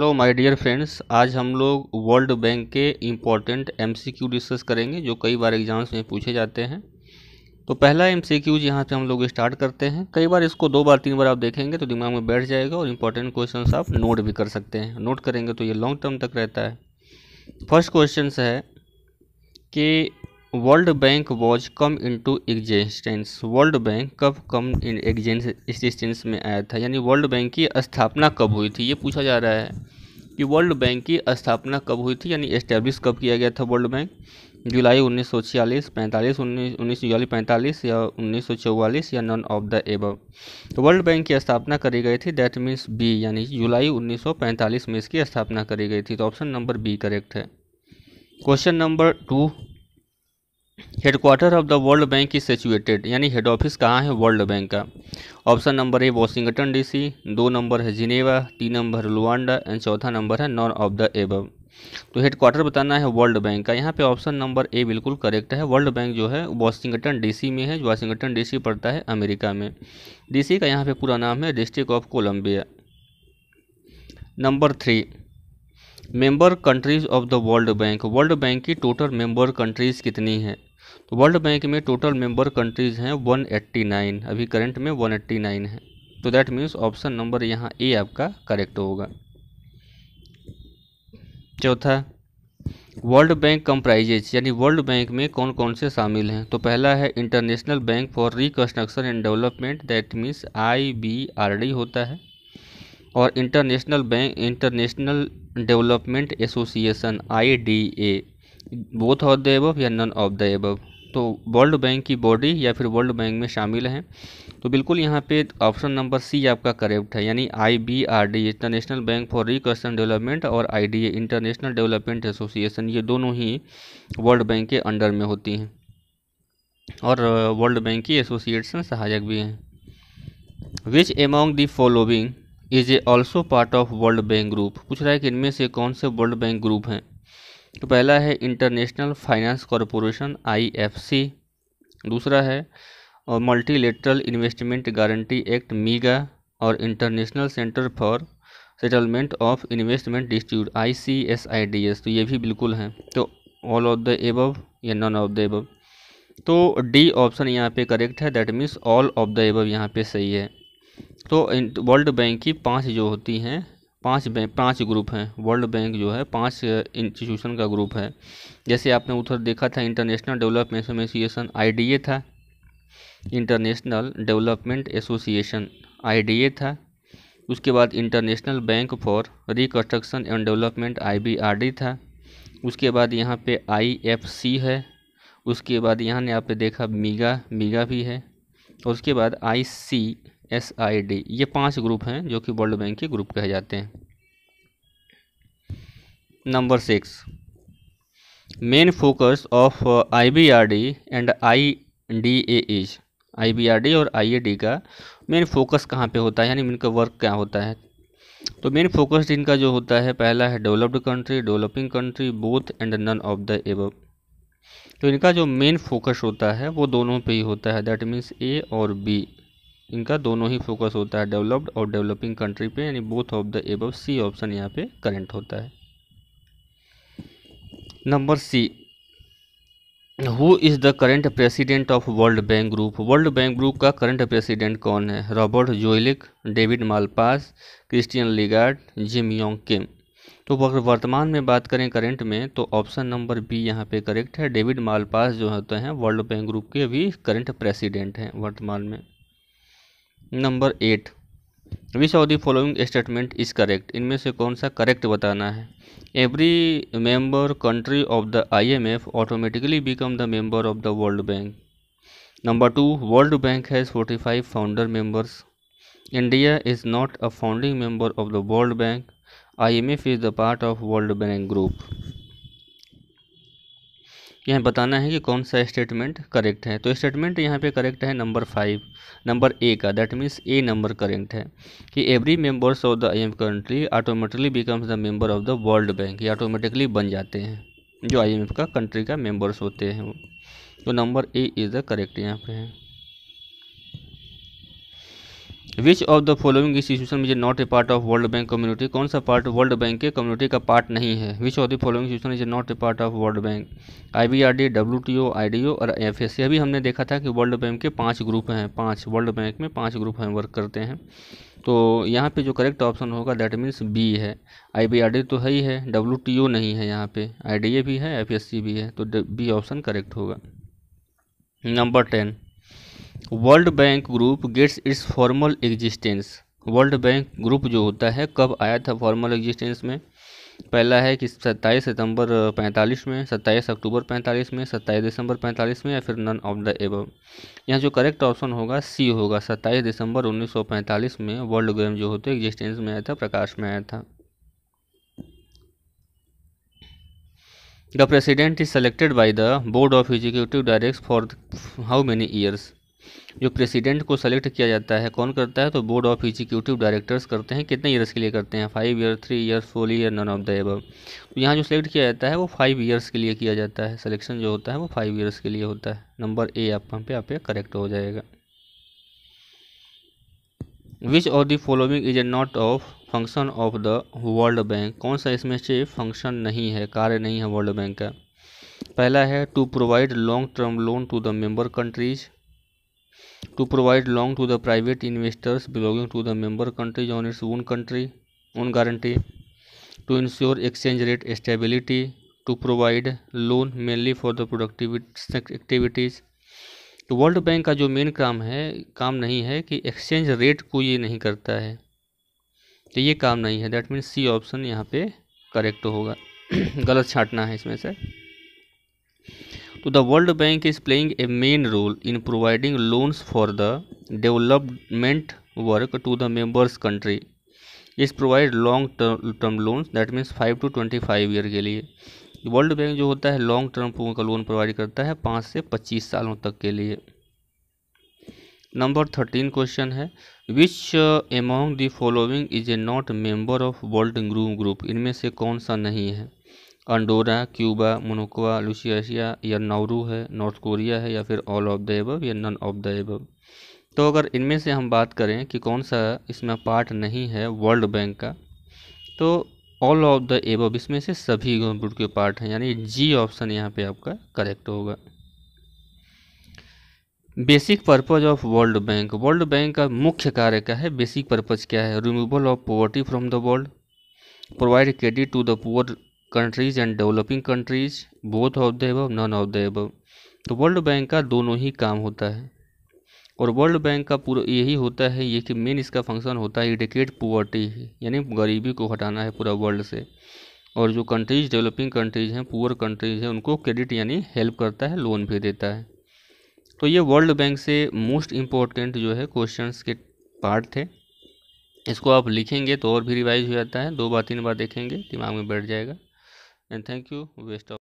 Hello my dear friends, आज हम लोग वर्ल्ड बैंक के इम्पोर्टेंट एमसीक्यू डिस्कस करेंगे, जो कई बार एग्ज़ाम्स में पूछे जाते हैं। तो पहला एमसीक्यू यहाँ से हम लोग स्टार्ट करते हैं। कई बार इसको दो बार, तीन बार आप देखेंगे तो दिमाग में बैठ जाएगा और इंपॉर्टेंट क्वेश्चन आप नोट भी कर सकते हैं। नोट करेंगे तो ये लॉन्ग टर्म तक रहता है। फ़र्स्ट क्वेश्चन है कि world bank was come into existence. World bank कब कम इन एग्जिस्टेंस में आया था? यानी वर्ल्ड बैंक की स्थापना कब हुई थी? ये पूछा जा रहा है कि वर्ल्ड बैंक की स्थापना कब हुई थी? यानी एस्टेब्लिश कब किया गया था वर्ल्ड बैंक? जुलाई उन्नीस सौ छियालीस, पैंतालीस, उन्नीस उन्नीस पैंतालीस या उन्नीस सौ चौवालीस या none of the above world bank की स्थापना करी गई थी दैट मीन्स बी यानी जुलाई उन्नीस सौ पैंतालीस में इसकी स्थापना करी गई थी। तो ऑप्शन नंबर बी करेक्ट है। Question number two headquarter of the world bank is situated यानी हेड ऑफ़िस कहाँ है? वर्ल्ड बैंक का। Option number A Washington DC दो नंबर है जिनेवा तीन नंबर है लुआंडा एंड चौथा नंबर है नॉन ऑफ़ द एबव तो हेडक्वार्टर बताना है वर्ल्ड बैंक का। यहाँ पे ऑप्शन नंबर ए बिल्कुल करेक्ट है। वर्ल्ड बैंक जो है वॉशिंगटन डीसी में है। वाशिंगटन डीसी पड़ता है अमेरिका में। डीसी का यहाँ पे पूरा नाम है district of Columbia number three member countries of the world bank world bank की टोटल मेंबर कंट्रीज़ कितनी हैं? तो वर्ल्ड बैंक में टोटल मेंबर कंट्रीज़ हैं 189 अभी करंट में 189 है। तो दैट मीन्स ऑप्शन नंबर यहाँ ए आपका करेक्ट होगा। चौथा वर्ल्ड बैंक कंप्राइजेज यानी वर्ल्ड बैंक में कौन कौन से शामिल हैं? तो पहला है international bank for reconstruction and development that means I B R D होता है। और international bank international development association I D A both of the above या नन ऑफ़ द एबव तो वर्ल्ड बैंक की बॉडी या फिर world bank में शामिल हैं। तो बिल्कुल यहाँ पे ऑप्शन नंबर सी आपका करेक्ट है। यानी I B R D international bank for reconstruction development और I D A international development association ये दोनों ही वर्ल्ड बैंक के अंडर में होती हैं। और वर्ल्ड बैंक की एसोसिएशन सहायक भी हैं। Which among the following is a also part of world bank group पूछ रहा है कि इनमें से कौन से वर्ल्ड बैंक ग्रुप हैं? तो पहला है इंटरनेशनल फाइनेंस कॉरपोरेशन आईएफसी दूसरा है और multilateral investment guarantee act MIGA और international centre for settlement of investment distribute I C S I D S तो ये भी बिल्कुल हैं। तो ऑल ऑफ़ द एबव या नॉन ऑफ़ द एबव तो डी ऑप्शन यहाँ पे करेक्ट है that means all of the above यहाँ पे सही है। तो वर्ल्ड बैंक की पाँच जो होती हैं पाँच बैंक पाँच ग्रुप हैं। वर्ल्ड बैंक जो है, पाँच इंस्टीट्यूशन का ग्रुप है। जैसे आपने उधर देखा था इंटरनेशनल डेवलपमेंट एसोसिएशन आईडीए था। इंटरनेशनल डेवलपमेंट एसोसिएशन आईडीए था। उसके बाद international bank for reconstruction and development IBRD था। उसके बाद यहाँ पे आईएफसी है। उसके बाद यहाँ ने आपने देखा मीगा मीगा भी है। और उसके बाद आई सी एस आई डी ये पाँच ग्रुप हैं जो कि वर्ल्ड बैंक के ग्रुप कहे जाते हैं। Number six main focus of I B R D and I D A is I B R D और आई ए डी का मेन फोकस कहाँ पे होता है, यानी इनका वर्क क्या होता है? तो मेन फोकस इनका जो होता है, पहला है developed country developing country both and none of the above तो इनका जो मेन फोकस होता है, वो दोनों पे ही होता है दैट मीन्स ए और बी इनका दोनों ही फोकस होता है डेवलप्ड और डेवलपिंग कंट्री पे, यानी both of the above C option यहाँ पे करेंट होता है। Number C who is the current president of world bank group world bank group का करंट प्रेसिडेंट कौन है? Robert Zoellick David Malpass Christian Lagarde Jim Yong Kim तो अगर वर्तमान में बात करें करंट में तो ऑप्शन नंबर बी यहाँ पे करेक्ट है। डेविड मालपास जो होते हैं वर्ल्ड बैंक ग्रुप के अभी करंट प्रेसिडेंट हैं वर्तमान में। Number eight. Which of the following statement is correct. इनमें से कौन सा करेक्ट बताना है? Every member country of the IMF automatically become the member of the world bank. Number two, world bank has forty five founder members. India is not a founding member of the world bank. IMF is the part of world bank group. यहाँ बताना है कि कौन सा statement correct है। तो statement यहाँ पे करेक्ट है नंबर फाइव नंबर ए का that means A number correct है। कि every members of the I M country automatically becomes the member of the world bank ये ऑटोमेटिकली बन जाते हैं, जो आई का कंट्री का मेंबर्स होते हैं वो। तो number A is the correct यहाँ पे है। Which of the following institution is not a part of world bank community कौन सा पार्ट वर्ल्ड बैंक के कम्युनिटी का पार्ट नहीं है? Which of the following institution is not a part of world bank I B R D W T O I D O और F S अभी हमने देखा था कि वर्ल्ड बैंक के पाँच ग्रुप हैं, पाँच वर्ल्ड बैंक में पाँच ग्रुप हैं वर्क करते हैं। तो यहाँ पे जो करेक्ट ऑप्शन होगा दैट मीन्स बी है। आई बी आर डी तो है ही है डब्ल्यू टी ओ नहीं है यहाँ पे आई डी ए भी है एफ़ एस सी भी है तो बी ऑप्शन करेक्ट होगा। Number ten world bank group gets its formal existence world bank group जो होता है, कब आया था फॉर्मल एग्जिस्टेंस में? पहला है कि सत्ताईस सितंबर पैंतालीस में, सत्ताईस अक्टूबर पैंतालीस में, सत्ताईस दिसंबर पैंतालीस में या फिर नन ऑफ़ द एबव यहाँ जो करेक्ट ऑप्शन होगा सी होगा। सत्ताईस दिसंबर 1945 में वर्ल्ड गेम जो होते एग्जिस्टेंस में आया था, प्रकाश में आया था। The president is selected by the board of executive direct for how many years जो प्रेसिडेंट को सेलेक्ट किया जाता है, कौन करता है? तो बोर्ड ऑफ़ एग्जीक्यूटिव डायरेक्टर्स करते हैं। कितने ईयर्स के लिए करते हैं? Five year three year four year none of the above तो यहाँ जो सेलेक्ट किया जाता है, वो फाइव ईयर्स के लिए किया जाता है। सिलेक्शन जो होता है, वो फाइव ईयर्स के लिए होता है। नंबर ए आप पे, आप करेक्ट हो जाएगा। Which of the following is a not of function of the world bank कौन सा इसमें से फ़ंक्शन नहीं है, कार्य नहीं है वर्ल्ड बैंक का? पहला है to provide long term loan to the member countries to provide long to the private investors belonging to the member countries on its own country own guarantee to insure exchange rate stability to provide loan mainly for the productivity activities तो world bank का जो main काम है, काम नहीं है कि exchange rate को ये नहीं करता है। तो ये काम नहीं है। दैट मीन्स सी ऑप्शन यहाँ पे करेक्ट होगा। गलत छाटना है इसमें से। तो the world bank is playing a main role in providing loans for the development work to the members country is provide long term loans that means five to twenty five year के लिए. World bank जो होता है long term का loan provide करता है पाँच से पच्चीस सालों तक के लिए. नंबर थर्टीन क्वेश्चन है which among the following is a not member of world groom group इनमें से कौन सा नहीं है? अंडोरा क्यूबा, मोनोकोवा, लुसियासिया, या नाउरू है, नॉर्थ कोरिया है, या फिर ऑल ऑफ़ द एबव, या नन ऑफ़ द एबव। तो अगर इनमें से हम बात करें कि कौन सा इसमें पार्ट नहीं है वर्ल्ड बैंक का तो ऑल ऑफ़ द एबव इसमें से सभी गुड के पार्ट हैं, यानी जी ऑप्शन यहाँ पे आपका करेक्ट होगा। Basic purpose of world bank. World bank का मुख्य कार्य क्या है? बेसिक पर्पज क्या है? Removal of poverty from the world, provide credit to the poor countries and developing countries both of the above none of the above तो world bank का दोनों ही काम होता है। और वर्ल्ड बैंक का पूरा यही होता है, ये कि मेन इसका फ़ंक्शन होता है इडिकेट पुअर्टी यानी गरीबी को हटाना है पूरा वर्ल्ड से। और जो कंट्रीज़ डेवलपिंग कंट्रीज़ हैं पुअर कंट्रीज़ हैं, उनको क्रेडिट यानी हेल्प करता है लोन भी देता है। तो ये वर्ल्ड बैंक से मोस्ट इम्पोर्टेंट जो है क्वेश्चंस के पार्ट थे। इसको आप लिखेंगे तो और भी रिवाइज हो जाता है, दो बार, तीन बार देखेंगे, दिमाग में बैठ जाएगा। And thank you waste of